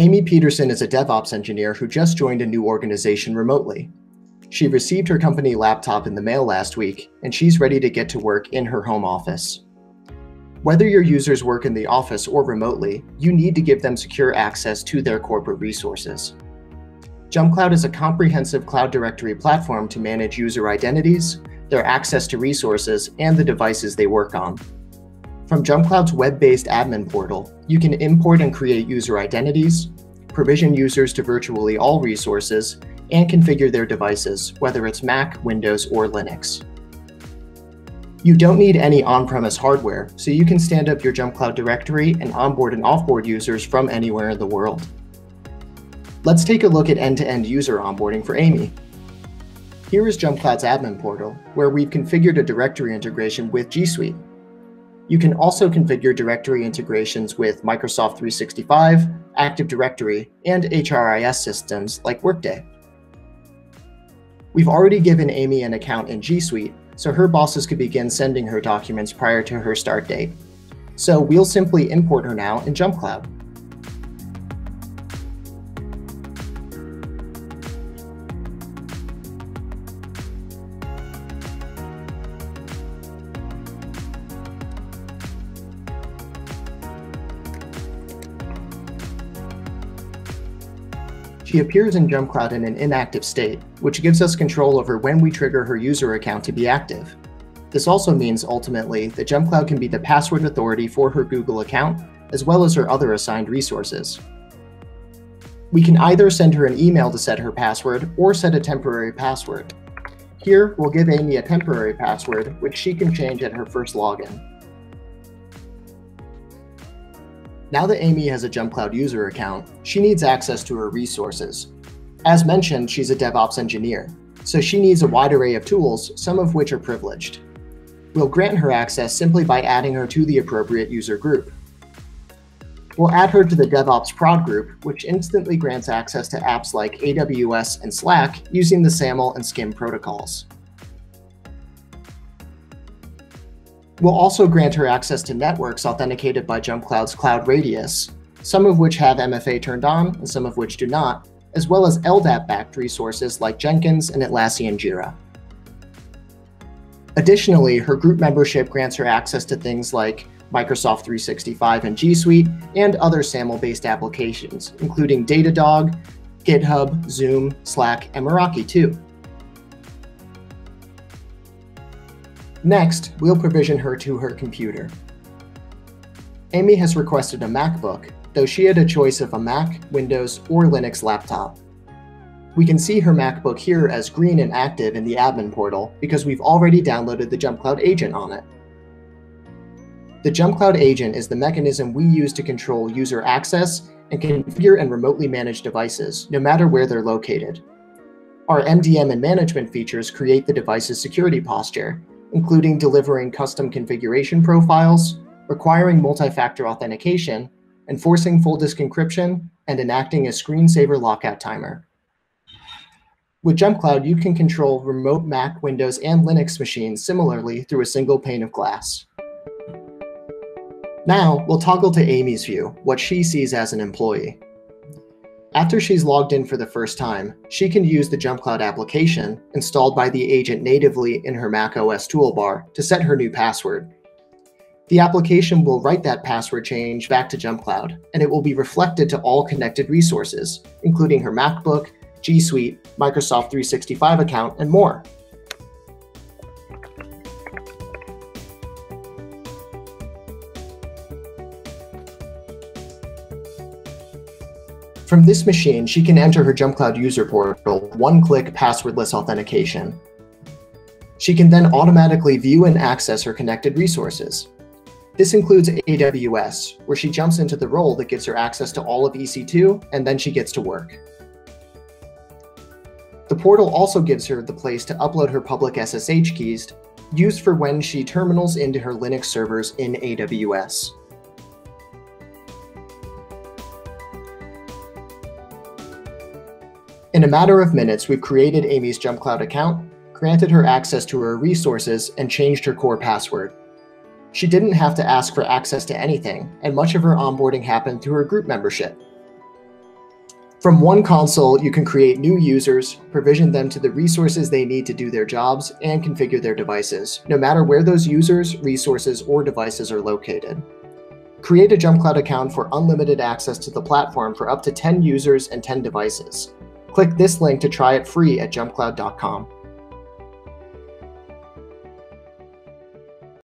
Amy Peterson is a DevOps engineer who just joined a new organization remotely. She received her company laptop in the mail last week, and she's ready to get to work in her home office. Whether your users work in the office or remotely, you need to give them secure access to their corporate resources. JumpCloud is a comprehensive cloud directory platform to manage user identities, their access to resources, and the devices they work on. From JumpCloud's web-based admin portal, you can import and create user identities, provision users to virtually all resources, and configure their devices, whether it's Mac, Windows, or Linux. You don't need any on-premise hardware, so you can stand up your JumpCloud directory and onboard and offboard users from anywhere in the world. Let's take a look at end-to-end -end user onboarding for Amy. Here is JumpCloud's admin portal, where we've configured a directory integration with G Suite. You can also configure directory integrations with Microsoft 365, Active Directory, and HRIS systems like Workday. We've already given Amy an account in G Suite, so her bosses could begin sending her documents prior to her start date. So we'll simply import her now in JumpCloud. She appears in JumpCloud in an inactive state, which gives us control over when we trigger her user account to be active. This also means, ultimately, that JumpCloud can be the password authority for her Google account, as well as her other assigned resources. We can either send her an email to set her password or set a temporary password. Here, we'll give Amy a temporary password, which she can change at her first login. Now that Amy has a JumpCloud user account, she needs access to her resources. As mentioned, she's a DevOps engineer, so she needs a wide array of tools, some of which are privileged. We'll grant her access simply by adding her to the appropriate user group. We'll add her to the DevOps prod group, which instantly grants access to apps like AWS and Slack using the SAML and SCIM protocols. We'll also grant her access to networks authenticated by JumpCloud's Cloud Radius, some of which have MFA turned on and some of which do not, as well as LDAP-backed resources like Jenkins and Atlassian Jira. Additionally, her group membership grants her access to things like Microsoft 365 and G Suite, and other SAML-based applications, including Datadog, GitHub, Zoom, Slack, and Meraki too. Next, we'll provision her to her computer. Amy has requested a MacBook, though she had a choice of a Mac, Windows, or Linux laptop. We can see her MacBook here as green and active in the admin portal because we've already downloaded the JumpCloud agent on it. The JumpCloud agent is the mechanism we use to control user access and configure and remotely manage devices, no matter where they're located. Our MDM and management features create the device's security posture, including delivering custom configuration profiles, requiring multi-factor authentication, enforcing full disk encryption, and enacting a screensaver lockout timer. With JumpCloud, you can control remote Mac, Windows, and Linux machines similarly through a single pane of glass. Now, we'll toggle to Amy's view, what she sees as an employee. After she's logged in for the first time, she can use the JumpCloud application installed by the agent natively in her macOS toolbar to set her new password. The application will write that password change back to JumpCloud, and it will be reflected to all connected resources, including her MacBook, G Suite, Microsoft 365 account, and more. From this machine, she can enter her JumpCloud user portal one-click passwordless authentication. She can then automatically view and access her connected resources. This includes AWS, where she jumps into the role that gives her access to all of EC2, and then she gets to work. The portal also gives her the place to upload her public SSH keys, used for when she terminals into her Linux servers in AWS. In a matter of minutes, we've created Amy's JumpCloud account, granted her access to her resources, and changed her core password. She didn't have to ask for access to anything, and much of her onboarding happened through her group membership. From one console, you can create new users, provision them to the resources they need to do their jobs, and configure their devices, no matter where those users, resources, or devices are located. Create a JumpCloud account for unlimited access to the platform for up to 10 users and 10 devices. Click this link to try it free at jumpcloud.com.